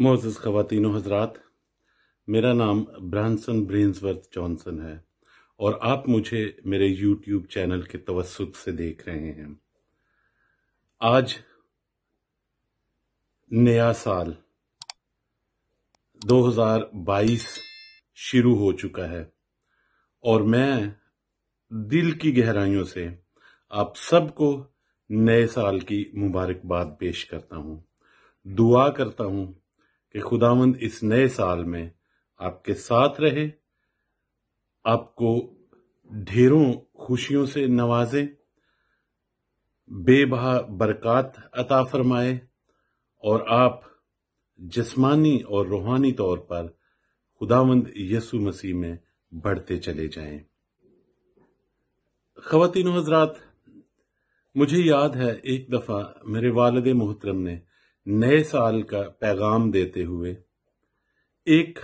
Moz ख़वातीन हजरात, मेरा नाम ब्रांसन ब्रेन्सवर्थ जॉनसन है और आप मुझे मेरे यूट्यूब चैनल के तवसत से देख रहे हैं। आज नया साल 2022 शुरू हो चुका है और मैं दिल की गहराइयों से आप सबको नए साल की मुबारकबाद पेश करता हूँ। दुआ करता हूँ कि खुदावंद इस नए साल में आपके साथ रहे, आपको ढेरों खुशियों से नवाजे, बेबहा बरकत अता फरमाए और आप जिस्मानी और रूहानी तौर पर खुदावंद यसु मसीह में बढ़ते चले जाएँ। खवतिन हजरात, मुझे याद है एक दफ़ा मेरे वालद मोहतरम ने नए साल का पैगाम देते हुए, एक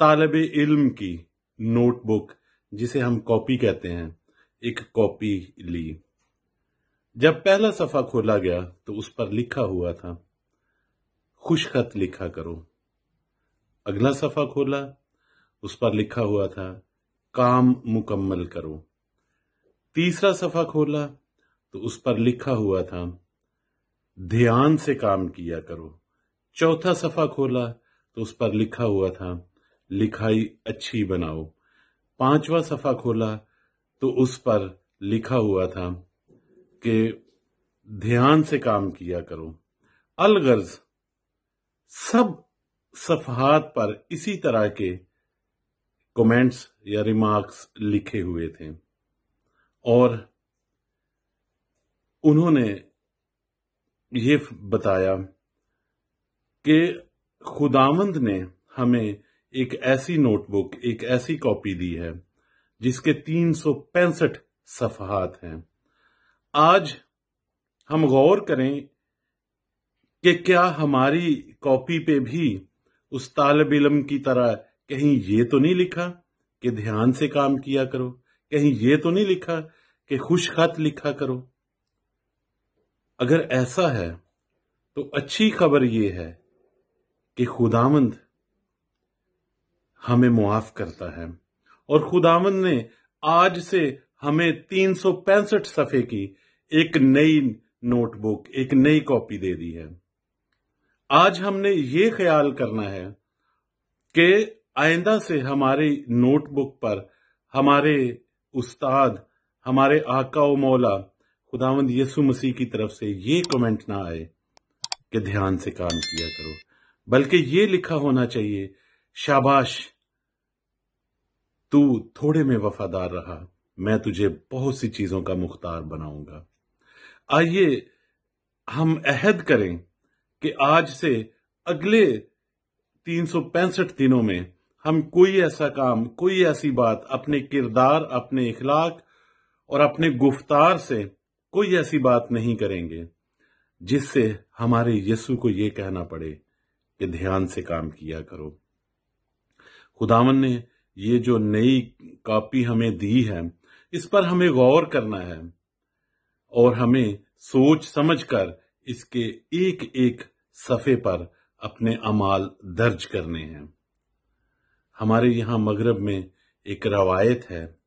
तालब इल्म की नोटबुक, जिसे हम कॉपी कहते हैं, एक कॉपी ली। जब पहला सफ़ा खोला गया तो उस पर लिखा हुआ था, खुशखत लिखा करो। अगला सफ़ा खोला, उस पर लिखा हुआ था, काम मुकम्मल करो। तीसरा सफ़ा खोला तो उस पर लिखा हुआ था ध्यान से काम किया करो। चौथा सफ़ा खोला तो उस पर लिखा हुआ था, लिखाई अच्छी बनाओ। पांचवा सफ़ा खोला तो उस पर लिखा हुआ था कि ध्यान से काम किया करो। अलगर्ज, सब सफहात पर इसी तरह के कमेंट्स या रिमार्क्स लिखे हुए थे। और उन्होंने ये बताया कि खुदावंद ने हमें एक ऐसी नोटबुक, एक ऐसी कॉपी दी है, जिसके तीन सौ पैंसठ सफहात हैं। आज हम गौर करें कि क्या हमारी कॉपी पे भी उस तालब इलम की तरह कहीं ये तो नहीं लिखा कि ध्यान से काम किया करो, कहीं ये तो नहीं लिखा कि खुश खत लिखा करो। अगर ऐसा है तो अच्छी खबर यह है कि खुदामंद हमें मुआफ करता है। और खुदामंद ने आज से हमें तीन सौ पैंसठ सफे की एक नई नोटबुक, एक नई कॉपी दे दी है। आज हमने ये ख्याल करना है कि आइंदा से हमारी नोटबुक पर हमारे उस्ताद, हमारे आका मौला खुदावंद यसु मसीह की तरफ़ से ये कमेंट ना आए कि ध्यान से काम किया करो। बल्कि ये लिखा होना चाहिए, शाबाश, तू थोड़े में वफादार रहा, मैं तुझे बहुत सी चीज़ों का मुख्तार बनाऊँगा। आइए, हम अहद करें कि आज से अगले तीन सौ पैंसठ दिनों में हम कोई ऐसा काम, कोई ऐसी बात अपने किरदार, अपने इखलाक और अपने गुफ्तार से कोई ऐसी बात नहीं करेंगे जिससे हमारे यीशु को यह कहना पड़े कि ध्यान से काम किया करो। खुदावन ने ये जो नई कॉपी हमें दी है, इस पर हमें गौर करना है और हमें सोच समझकर इसके एक एक सफे पर अपने अमाल दर्ज करने हैं। हमारे यहाँ मगरब में एक रवायत है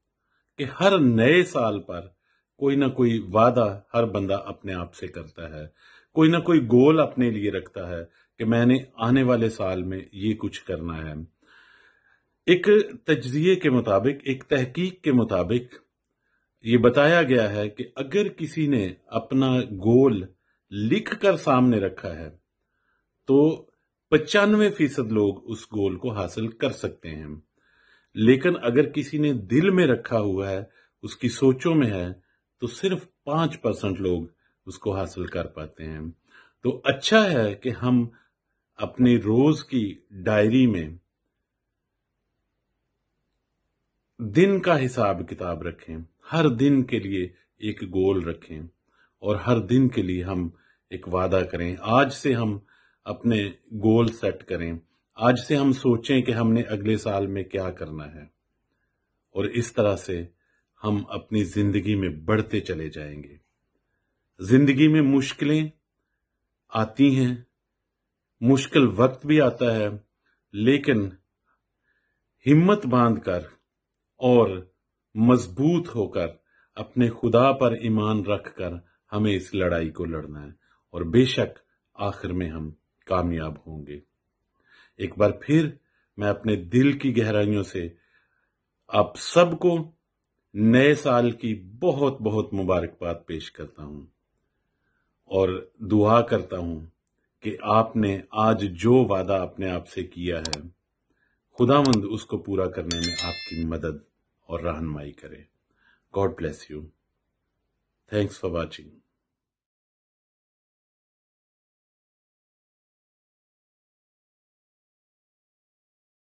कि हर नए साल पर कोई ना कोई वादा हर बंदा अपने आप से करता है। कोई ना कोई गोल अपने लिए रखता है कि मैंने आने वाले साल में ये कुछ करना है। एक तजिए के मुताबिक, एक तहकीक के मुताबिक ये बताया गया है कि अगर किसी ने अपना गोल लिख कर सामने रखा है तो पचानवे फ़ीसद लोग उस गोल को हासिल कर सकते हैं। लेकिन अगर किसी ने दिल में रखा हुआ है, उसकी सोचों में है तो सिर्फ़ पाँच परसेंट लोग उसको हासिल कर पाते हैं। तो अच्छा है कि हम अपनी रोज की डायरी में दिन का हिसाब किताब रखें, हर दिन के लिए एक गोल रखें और हर दिन के लिए हम एक वादा करें। आज से हम अपने गोल सेट करें। आज से हम सोचें कि हमने अगले साल में क्या करना है। और इस तरह से हम अपनी ज़िंदगी में बढ़ते चले जाएँगे। ज़िंदगी में मुश्किलें आती हैं। मुश्किल वक्त भी आता है, लेकिन हिम्मत बांधकर और मज़बूत होकर अपने खुदा पर ईमान रखकर हमें इस लड़ाई को लड़ना है और बेशक आखिर में हम कामयाब होंगे। एक बार फिर मैं अपने दिल की गहराइयों से आप सबको नए साल की बहुत बहुत मुबारकबाद पेश करता हूँ। और दुआ करता हूँ कि आपने आज जो वादा अपने आप से किया है खुदावंद उसको पूरा करने में आपकी मदद और रहनमाई करे। God bless you thanks for watching